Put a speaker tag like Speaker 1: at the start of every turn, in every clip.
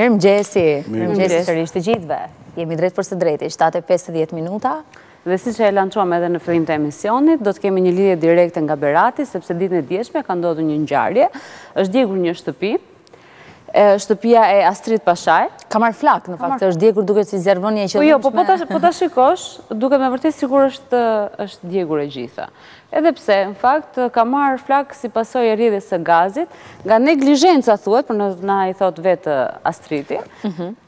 Speaker 1: Mirëmëngjesi, mirëmëngjesi sërish të gjithëve. Jemi drejtpërsëdrejti, 7 e 50 minuta.
Speaker 2: Dhe siç e lançuam edhe në fillim të emisionit, do të kemi një lidhje direkte nga Berati, sepse ditën e djeshme ka ndodhur një ngjarje, është djegur një shtëpi, Shtëpia e Astrit Pashaj.
Speaker 1: Ka marrë flakë, në fakt, është djegur duket si zjarrvënie e qëllimshme.
Speaker 2: Po jo, po, po, po, po ta shikosh, duket me vërtet sikur është djegur e gjitha. Edhe pse, në fakt, ka marrë flakë si pasojë e rrjedhjes së gazit, nga neglizhenca thuhet, por na i thotë vetë Astriti, mhm.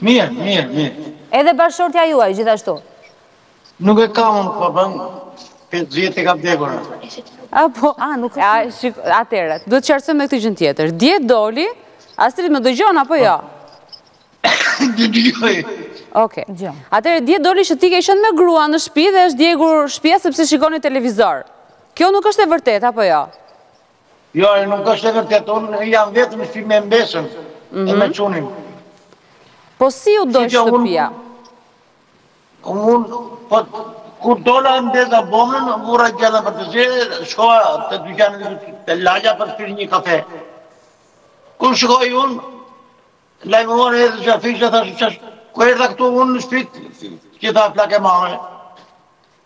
Speaker 2: Mirë,
Speaker 3: mirë,
Speaker 1: mirë. Edhe bashkëshortja juaj gjithashtu.
Speaker 3: Nuk e kam unë këtë problem, pesë vjet e ka vdekur.
Speaker 2: Ah po, ah nuk e shikoj. Atëherë, duhet të qartësojmë dhe këtë gjënë tjetër. Dje doli, Astrit më dëgjon apo jo?
Speaker 3: Dëgjoj.
Speaker 2: Okej. Dëgjon. Atëherë dje doli që ti ke qenë me gruan në shpi dhe është djegur shpia sepse shikoni televizor. Kjo nuk është e vërtetë apo jo?
Speaker 3: Jo, nuk është e vërtetë, unë jam vetëm në shpi me mbesën e me mhm. çunin.
Speaker 2: Po si u dogj shtëpia?
Speaker 3: Unë, unë, po, kur dola e ndeza bombën, vura gjellën për të zier, shkova të dyqani te lagjja për një kafe. Kur shkova unë, lajmë unë e dhe që fishë, thashë ç'është, kur erdha këtu unë në shpi, që tha flakë e
Speaker 1: madhe.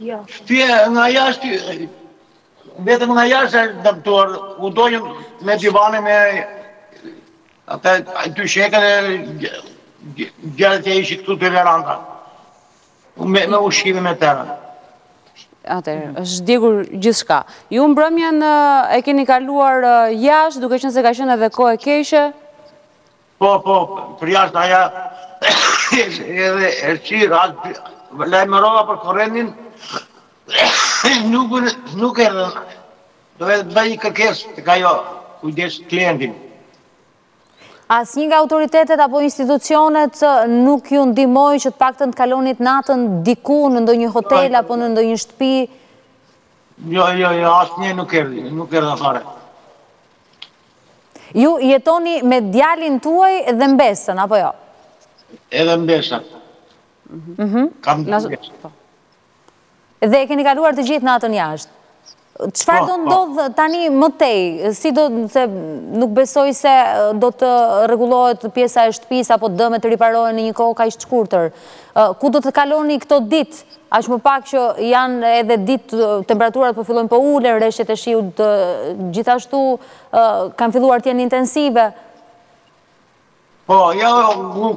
Speaker 3: Jo.
Speaker 4: Shpia
Speaker 3: nga jashtë, vetëm nga jashtë është dëmtuar, u dogj me divane me ata dyshekë dhe gjërat që ishin këtu te veranda, me, me ushqime me të
Speaker 2: tëra. Atëherë, është djegur gjithçka. Ju mbrëmjen e keni kaluar jashtë, duke qenë se ka qenë edhe kohë e keqe?
Speaker 3: Po po përjashta, ja edhe erqirë lajmërova për korrentin, nuk erdhën, do ve bëj një kërkesë tek ajo kujdes klientin.
Speaker 1: Asnjë nga autoritetet apo institucionet nuk ju ndihmoi që të paktën të kalonit natën diku në ndonjë hotel apo në ndonjë shtëpi?
Speaker 3: Jo, jo, jo, asnjë nuk erdhi fare.
Speaker 1: Ju jetoni me djalin tuaj dhe mbesën, apo jo?
Speaker 3: Edhe mbesën. Mhm. Kam dhe mbesën. Po.
Speaker 1: Dhe e keni kaluar të gjithë natën jashtë. Çfarë po, do po. ndodhë tani më tej? Si do, se nuk besoj se do të rregullohet pjesa e shtëpisë apo dëmet të riparohen në një kohë kaq të shkurtër? Ku do të kaloni këto ditë? Aq më pak që janë edhe ditë temperaturat po fillojnë po ulen, reshjet e shiut gjithashtu kanë filluar të jenë intensive.
Speaker 3: Po, ja,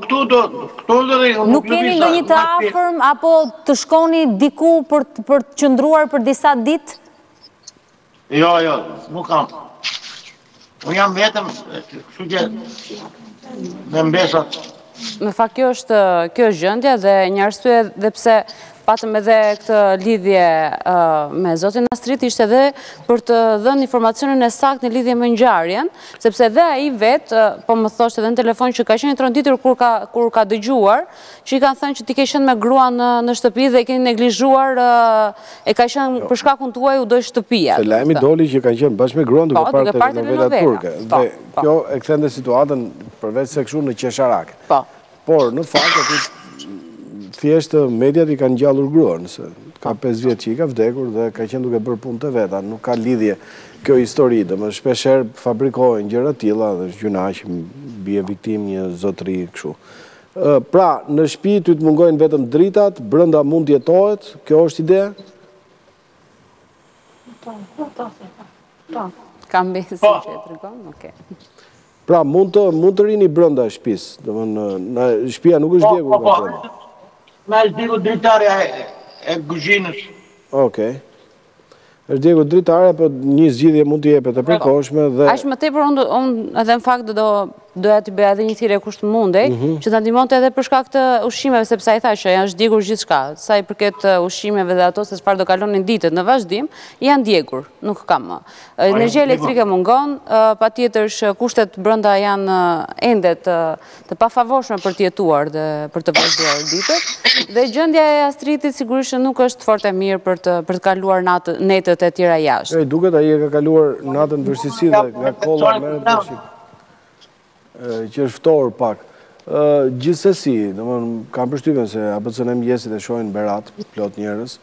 Speaker 3: këtu do, këtu do të
Speaker 1: nuk keni ndonjë të afërm apo të shkoni diku për për të qëndruar për disa ditë?
Speaker 3: Jo, jo, nuk kam. Unë jam vetëm, kështu që me mbesat.
Speaker 2: Në fakt kjo është, kjo është gjendja dhe një arsye dhe pse patëm edhe këtë lidhje me zotin Astrit, ishte dhe për të dhënë informacionin e saktë në lidhje me ngjarjen, sepse edhe ai vetë po më thoshte edhe në telefon që ka qenë i tronditur kur ka dëgjuar, që i kanë thënë që ti ke qenë me grua në, në shtëpi dhe e keni neglizhuar e ka qenë, jo, për shkakun tuaj u dogj shtëpia.
Speaker 4: Se lajmi doli që kanë qenë bashkë me gruan duke po, parë telenovela turke. Po, dhe po. kjo e kthen dhe situatën përveçse kështu në qesharake. Po. Por në fakt aty thjesht mediat i kanë ngjallur gruan se ka 5 po. vjet që i ka vdekur dhe ka qenë duke bërë punë të veta, nuk ka lidhje kjo histori, domethënë shpeshherë fabrikohen gjëra të tilla dhe gjynah që bie viktimë një zotëri kështu. Pra, në shpi ty të mungojnë vetëm dritat, brenda mund të jetohet, kjo është ideja? Po, po, po, po.
Speaker 2: Kam besim, po, që do të rregullohen, oke.
Speaker 4: Pra, mund të, mund të rrini brenda shpisë, domethënë shpia nuk është djegur. Po, po,
Speaker 3: po, po. Më është djegur dritarja e, e
Speaker 4: kuzhinës. Oke. Është djegur dritarja, po një zgjidhje mund të jepet e përkohshme dhe...
Speaker 2: Aq më tepër, unë edhe në fakt do doja të bëja edhe një thirrje kush të mundej, mhm, që ta ndihmonte edhe për shkak të ushqimeve, sepse ai tha që janë djegur gjithçka, sa i përket uh, ushqimeve dhe ato se çfarë do kalonin ditët në vazhdim, janë djegur, nuk ka më. Energia elektrike mungon, uh, patjetër që kushtet brenda janë uh, ende të pafavorshme për të jetuar dhe për të vazhduar ditët. Dhe gjendja e Astritit sigurisht që nuk është fort e mirë për të për të kaluar natë netët e tjera jashtë.
Speaker 4: Ai duket ai e ka kaluar natën me vështirësi dhe nga kolla merret vesh që është ftohur pak. Gjithsesi, domthonë kam përshtypjen se ABC-në e mëngjesit e shohin në Berat plot njerëz.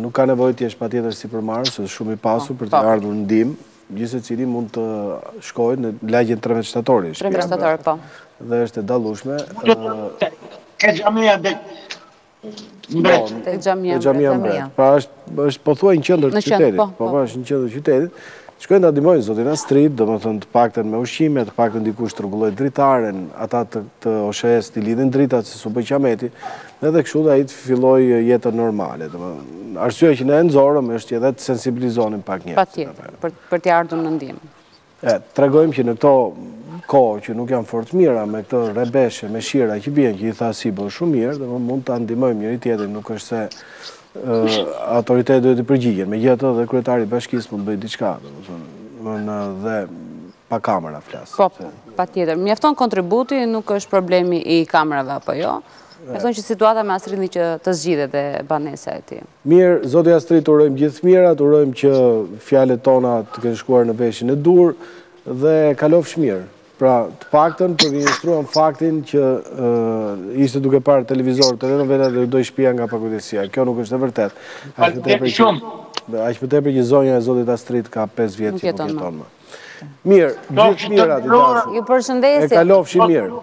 Speaker 4: Nuk ka nevojë të jesh patjetër sipërmarrës, as shumë i pasur për të ardhur në ndihmë. Gjithsecili mund të shkojë në lagjen 13 shtatori.
Speaker 2: 13 shtatori, po.
Speaker 4: Dhe është e dallueshme.
Speaker 3: Te Xhamia Mbret.
Speaker 2: Te Xhamia Mbret. Te Xhamia Mbret.
Speaker 4: Pra është është pothuaj në qendër të qytetit. Po, po. Po, është në qendër të qytetit. Të shkojnë ta ndihmojnë zotin Astrit, domethënë të paktën me ushqime, të paktën dikush të rregullojë dritaren, ata të OSHEE-së të lidhin dritat se s'u bë qameti. Edhe kështu dhe ai të fillojë jetën normale. Arsyeja që ne e nxorëm është që edhe të sensibilizonim pak
Speaker 2: njerëz. Patjetër, për t'i ardhur në
Speaker 4: ndihmë. Tregojmë që në këto kohë që nuk janë fort të mira, me këto rebeshe, me shira që bien, që i thatë si bo shumë mirë, dhe mund ta ndihmojmë njëri-tjetrin, nuk është se autoritetet do të përgjigjen. Megjithatë dhe kryetari i bashkisë mund të bëjë diçka, dhe pa kamera flas.
Speaker 2: Po, patjetër. Mjafton kontributi, nuk është problemi i kamerave apo jo. Mjafton që situata me Astritin që të zgjidhet dhe banesa e tij.
Speaker 4: Mirë, zoti Astrit, të urojmë gjithë të mirat, urojmë që fjalët tona të kenë shkuar në veshin e duhur dhe kalofsh mirë. Pra, të paktën përgënjeshtruam faktin që ishte duke parë televizor telenovela dhe iu dogj shpia nga pakujdesia. Kjo nuk është e vërtetë. Faleminderit shumë. Aq më tepër që zonja e zotit Astrit ka 5 vjet që nuk jeton më. Mirë, gjithë të mirat i dashur.
Speaker 1: Ju përshëndesim.
Speaker 4: E kalofshi mirë.